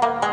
Bye.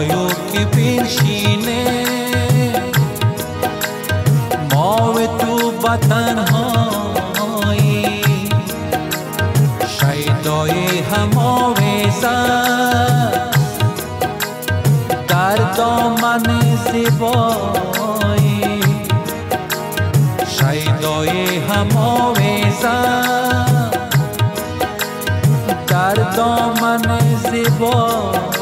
kipping shine Mav tu batanhai Shaydai hamave za Dar daman zibai Shaydai hamave za Dar daman zibai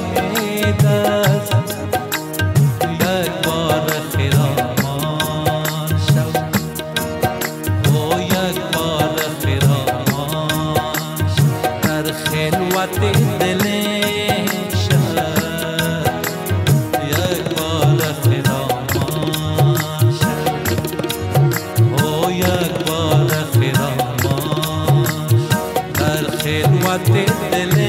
Guatemala.